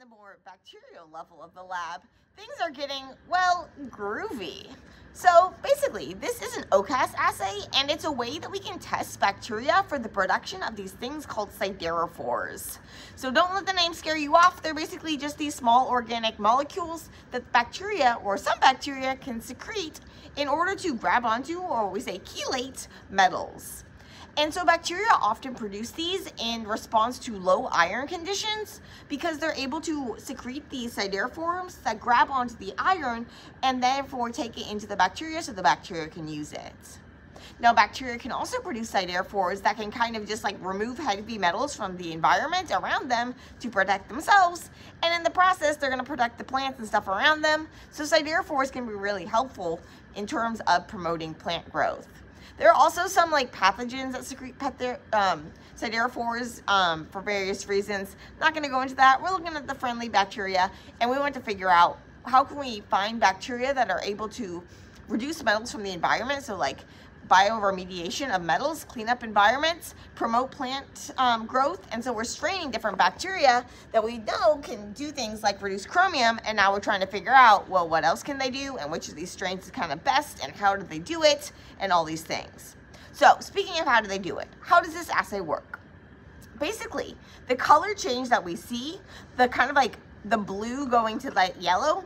the more bacterial level of the lab, things are getting, well, groovy. So basically, this is an OCAS assay, and it's a way that we can test bacteria for the production of these things called siderophores. So don't let the name scare you off. They're basically just these small organic molecules that bacteria, or some bacteria, can secrete in order to grab onto, or we say chelate, metals. And so bacteria often produce these in response to low iron conditions because they're able to secrete these siderophores that grab onto the iron and therefore take it into the bacteria so the bacteria can use it. Now, bacteria can also produce siderophores that can kind of just like remove heavy metals from the environment around them to protect themselves. And in the process, they're going to protect the plants and stuff around them. So siderophores can be really helpful in terms of promoting plant growth. There are also some like pathogens that secrete um, siderophores um, for various reasons. Not going to go into that. We're looking at the friendly bacteria and we want to figure out how can we find bacteria that are able to reduce metals from the environment. So like bioremediation of metals, clean up environments, promote plant um, growth. And so we're straining different bacteria that we know can do things like reduce chromium. And now we're trying to figure out, well, what else can they do? And which of these strains is kind of best? And how do they do it? And all these things. So speaking of how do they do it, how does this assay work? Basically, the color change that we see, the kind of like the blue going to like yellow,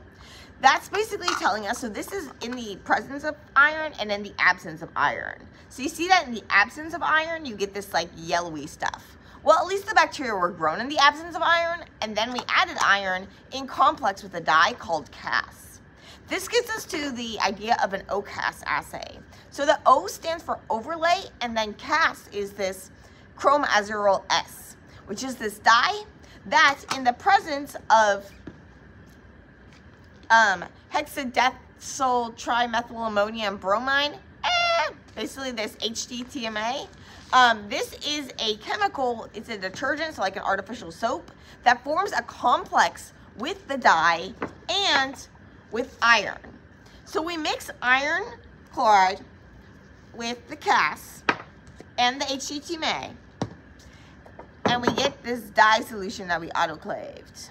that's basically telling us, so this is in the presence of iron and in the absence of iron. So you see that in the absence of iron, you get this like yellowy stuff. Well, at least the bacteria were grown in the absence of iron, and then we added iron in complex with a dye called CAS. This gets us to the idea of an OCAS assay. So the O stands for overlay, and then CAS is this chrome azurol S, which is this dye that in the presence of um, hexadecyl trimethylammonium bromine, eh, basically this HDTMA. Um, this is a chemical, it's a detergent, so like an artificial soap, that forms a complex with the dye and with iron. So we mix iron chloride with the CAS and the HDTMA, and we get this dye solution that we autoclaved.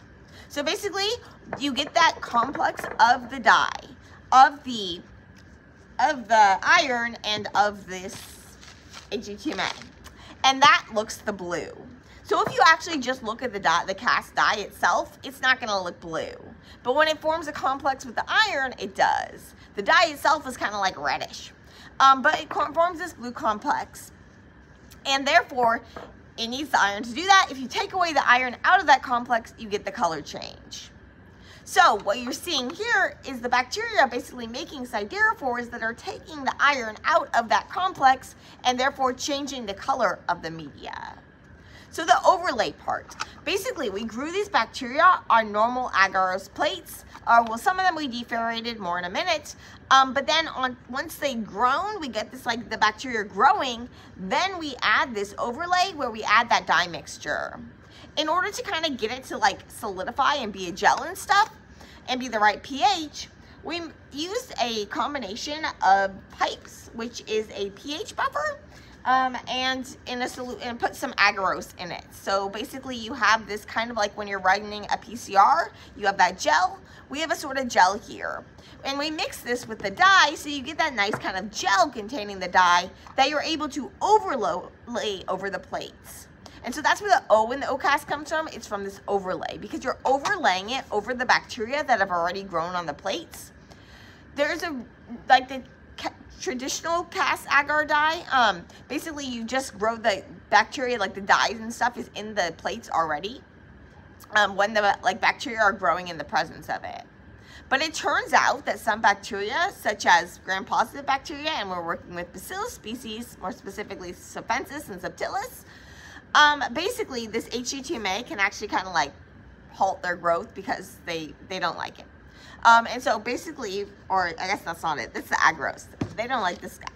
So basically, you get that complex of the dye, of the of the iron and of this HDTMA. And that looks the blue. So if you actually just look at the dye, the CAS dye itself, it's not gonna look blue. But when it forms a complex with the iron, it does. The dye itself is kind of like reddish. Um, but it forms this blue complex. And therefore, it needs the iron to do that. If you take away the iron out of that complex, you get the color change. So what you're seeing here is the bacteria basically making siderophores that are taking the iron out of that complex and therefore changing the color of the media. So the overlay part. Basically, we grew these bacteria on normal agarose plates. Uh, well, some of them we deferrated more in a minute. Um, but then on once they grown, we get this like the bacteria growing. Then we add this overlay where we add that dye mixture. In order to kind of get it to like solidify and be a gel and stuff and be the right pH, we used a combination of PIPES, which is a pH buffer um, and in a solution and put some agarose in it. So basically you have this kind of like when you're writing a PCR, you have that gel. We have a sort of gel here. And we mix this with the dye so you get that nice kind of gel containing the dye that you're able to overlay over the plates. And so that's where the O in the OCAS comes from. It's from this overlay because you're overlaying it over the bacteria that have already grown on the plates. There's a, like the traditional CAS agar dye, um, basically you just grow the bacteria, like the dyes and stuff is in the plates already um, when the like bacteria are growing in the presence of it. But it turns out that some bacteria, such as gram-positive bacteria, and we're working with bacillus species, more specifically safensis and Subtilis, um, basically this HDTMA can actually kind of like halt their growth because they, they don't like it. Um, and so basically, or I guess that's not it, that's the agarose. They don't like this guy.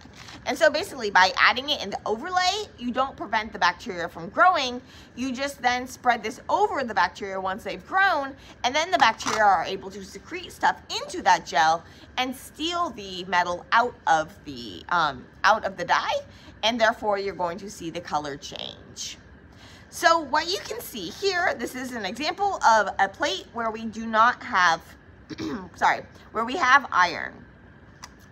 And so basically by adding it in the overlay, you don't prevent the bacteria from growing. You just then spread this over the bacteria once they've grown, and then the bacteria are able to secrete stuff into that gel and steal the metal out of the, um, out of the dye, and therefore you're going to see the color change. So what you can see here, this is an example of a plate where we do not have, sorry, where we have iron.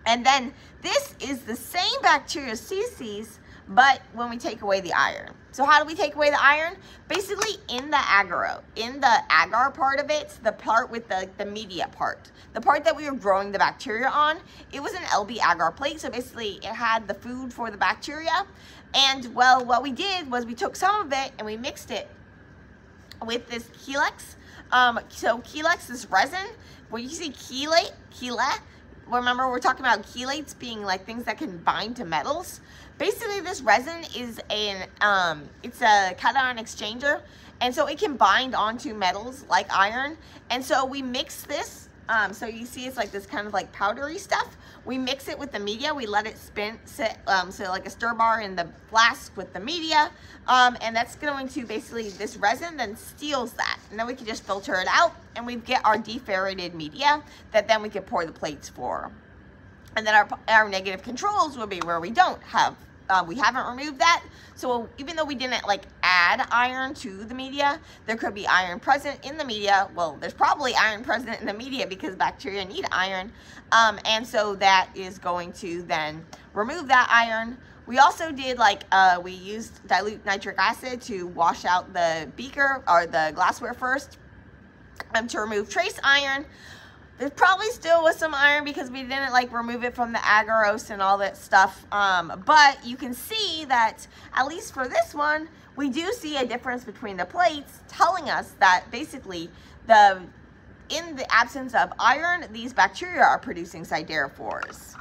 And then this is the same bacteria species, but when we take away the iron. So how do we take away the iron? Basically in the agar, in the agar part of it, the part with the, the media part, the part that we were growing the bacteria on, it was an LB agar plate. So basically it had the food for the bacteria. And well, what we did was we took some of it and we mixed it with this Chelex. Um, so Chelex is resin. When you see chelate, chelate, remember we're talking about chelates being like things that can bind to metals. Basically this resin is an, um, it's a cation exchanger and so it can bind onto metals like iron. And so we mix this, um, so you see it's like this kind of like powdery stuff. We mix it with the media, we let it spin, sit, um, so like a stir bar in the flask with the media. Um, and that's going to basically, this resin then steals that. And then we can just filter it out and we get our deferrated media that then we can pour the plates for. And then our, our negative controls will be where we don't have uh, we haven't removed that. So even though we didn't like add iron to the media, there could be iron present in the media. Well, there's probably iron present in the media because bacteria need iron. Um, and so that is going to then remove that iron. We also did like, uh, we used dilute nitric acid to wash out the beaker or the glassware first um, to remove trace iron. There probably still was some iron because we didn't like remove it from the agarose and all that stuff. Um, but you can see that at least for this one, we do see a difference between the plates telling us that basically the in the absence of iron, these bacteria are producing siderophores.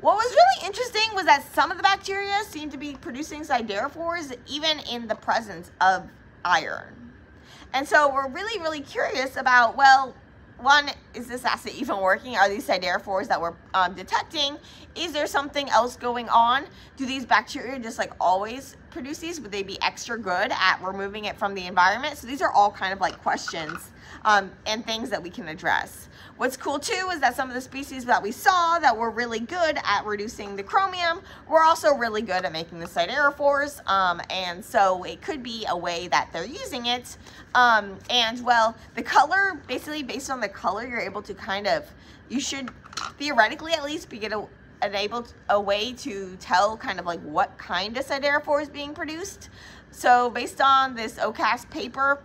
What was really interesting was that some of the bacteria seem to be producing siderophores even in the presence of iron. And so we're really, really curious about, well, one, is this assay even working? Are these siderophores that we're um, detecting? Is there something else going on? Do these bacteria just like always produce these? Would they be extra good at removing it from the environment? So these are all kind of like questions um, and things that we can address. What's cool too is that some of the species that we saw that were really good at reducing the chromium were also really good at making the siderophores. Um, and so it could be a way that they're using it. Um, and well, the color, basically based on the color, you're able to kind of, you should theoretically at least be able, able a way to tell kind of like what kind of siderophore is being produced. So based on this OCAS paper,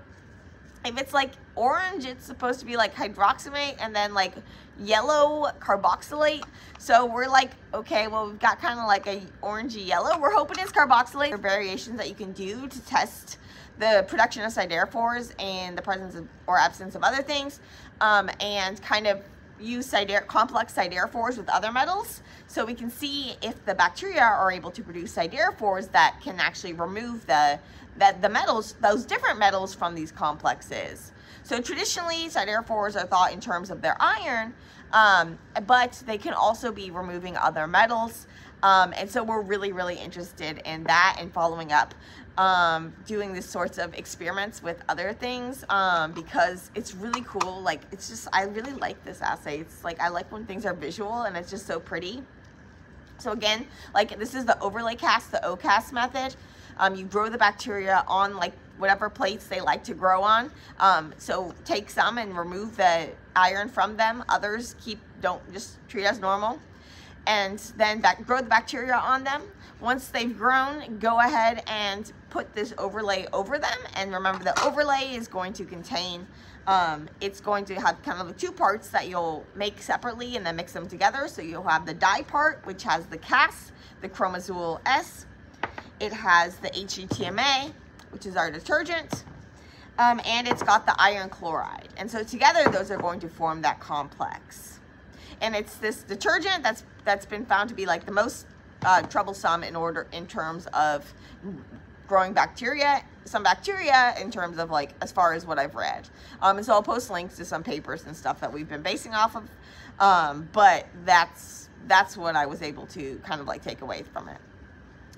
if it's like orange, it's supposed to be like hydroxamate and then like yellow carboxylate. So we're like, okay, well, we've got kind of like a orangey yellow. We're hoping it's carboxylate. There are variations that you can do to test the production of siderophores and the presence of, or absence of other things um, and kind of use complex siderophores with other metals so we can see if the bacteria are able to produce siderophores that can actually remove the that the metals, those different metals from these complexes. So traditionally, siderophores are thought in terms of their iron, um, but they can also be removing other metals. Um, and so we're really, really interested in that and following up, um, doing these sorts of experiments with other things um, because it's really cool. Like, it's just, I really like this assay. It's like, I like when things are visual and it's just so pretty. So again, like this is the overlay CAS, the OCAS method. Um, you grow the bacteria on like whatever plates they like to grow on. Um, so take some and remove the iron from them. Others keep, don't just treat as normal. And then back, grow the bacteria on them. Once they've grown, go ahead and put this overlay over them. And remember the overlay is going to contain, um, it's going to have kind of two parts that you'll make separately and then mix them together. So you'll have the dye part, which has the CAS, the chrome azurol S, it has the HDTMA, which is our detergent, um, and it's got the iron chloride. And so together, those are going to form that complex. And it's this detergent that's that's been found to be like the most uh, troublesome in order in terms of growing bacteria, some bacteria in terms of like as far as what I've read. Um, and so I'll post links to some papers and stuff that we've been basing off of. Um, but that's that's what I was able to kind of like take away from it.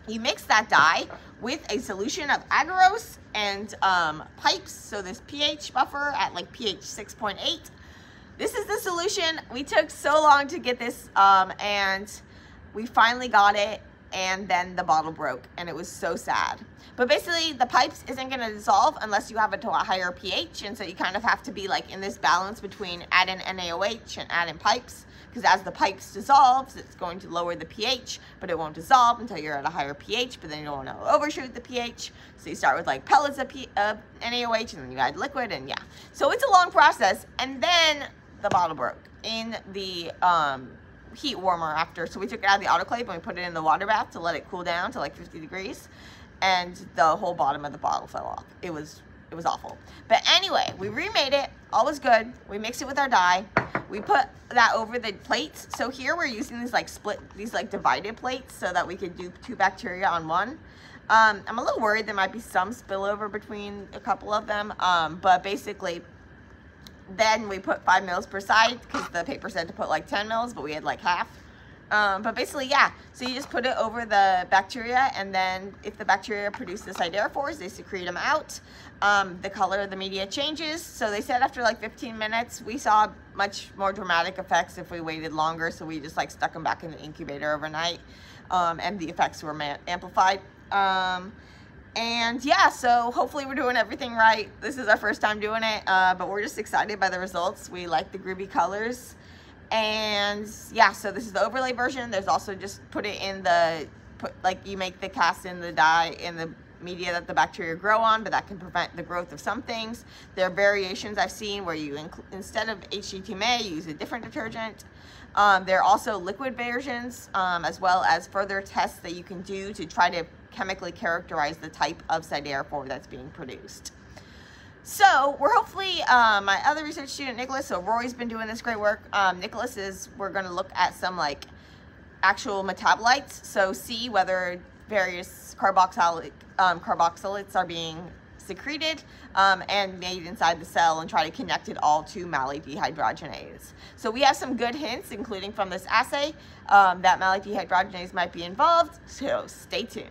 You mix that dye with a solution of agarose and um, PIPES. So this pH buffer at like pH 6.8. This is the solution. We took so long to get this um, and we finally got it. and then the bottle broke and it was so sad. But basically the PIPES isn't gonna dissolve unless you have it to a higher pH and so you kind of have to be like in this balance between adding NaOH and adding PIPES because as the PIPES dissolves, it's going to lower the pH, but it won't dissolve until you're at a higher pH, but then you don't want to overshoot the pH. So you start with like pellets of, P of NaOH and then you add liquid and yeah. So it's a long process. And then the bottle broke in the um, heat warmer after. So we took it out of the autoclave and we put it in the water bath to let it cool down to like 50 degrees. And the whole bottom of the bottle fell off. It was it was awful. But anyway, we remade it. All was good. We mixed it with our dye. We put that over the plates. So here we're using these like split, these like divided plates so that we could do two bacteria on one. Um, I'm a little worried there might be some spillover between a couple of them. Um, but basically, then we put five mils per side because the paper said to put like 10 mils, but we had like half. Um, but basically, yeah, so you just put it over the bacteria, and then if the bacteria produce the siderophores, they secrete them out. Um, the color of the media changes. So they said after like 15 minutes, we saw much more dramatic effects if we waited longer. So we just like stuck them back in the incubator overnight, um, and the effects were amplified. Um, and yeah, so hopefully we're doing everything right. This is our first time doing it, uh, but we're just excited by the results. We like the groovy colors. And yeah, so this is the overlay version. There's also just put it in the, put like you make the CAS in the dye in the media that the bacteria grow on, but that can prevent the growth of some things. There are variations I've seen where you, instead of HDTMA, you use a different detergent. Um, there are also liquid versions, um, as well as further tests that you can do to try to chemically characterize the type of siderophore that's being produced. So we're hopefully, um, my other research student, Nicholas, so Rory's been doing this great work. Um, Nicholas is, we're going to look at some like actual metabolites. So see whether various carboxylic, um, carboxylates are being secreted um, and made inside the cell and try to connect it all to malate dehydrogenase. So we have some good hints, including from this assay, um, that malate dehydrogenase might be involved. So stay tuned.